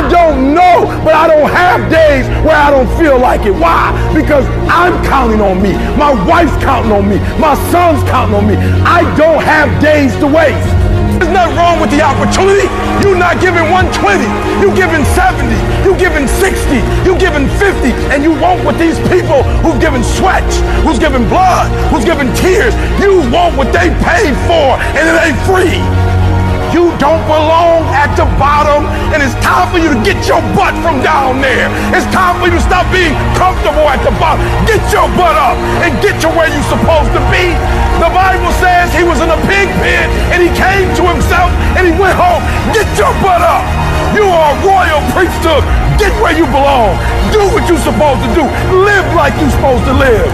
I don't know, but I don't have days where I don't feel like it. Why? Because I'm counting on me. My wife's counting on me. My son's counting on me. I don't have days to waste. There's nothing wrong with the opportunity. You're not giving 120. You're giving 70. You're giving 60. You're giving 50. And you want what these people who've given sweat, who's given blood, who's given tears, you want what they paid for, and it ain't free. You don't belong the bottom, and it's time for you to get your butt from down there. It's time for you to stop being comfortable at the bottom. Get your butt up and get to where you're supposed to be. The Bible says he was in a pig pen and he came to himself and he went home. Get your butt up. You are a royal priesthood. Get where you belong. Do what you're supposed to do. Live like you're supposed to live.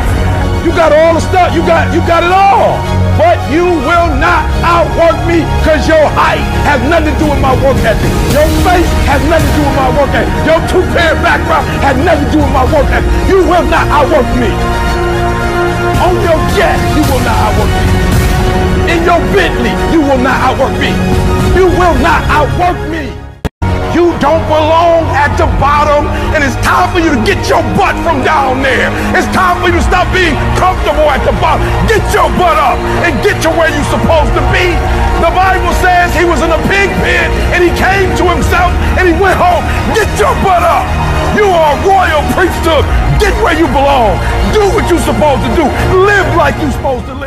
You got all the stuff. You got you got it all. But you will not your height has nothing to do with my work ethic. Your face has nothing to do with my work ethic. Your two-parent background has nothing to do with my work ethic. You will not outwork me. On your jet, you will not outwork me. In your Bentley, you will not outwork me. You will not outwork me. You don't belong at the bottom, and it's time for you to get your butt from down there. It's time for you to stop being comfortable at the bottom. Get your butt up and get to where you're supposed to be. The he was in a pig pen and he came to himself and he went home. Get your butt up. You are a royal priesthood. Get where you belong. Do what you're supposed to do. Live like you're supposed to live.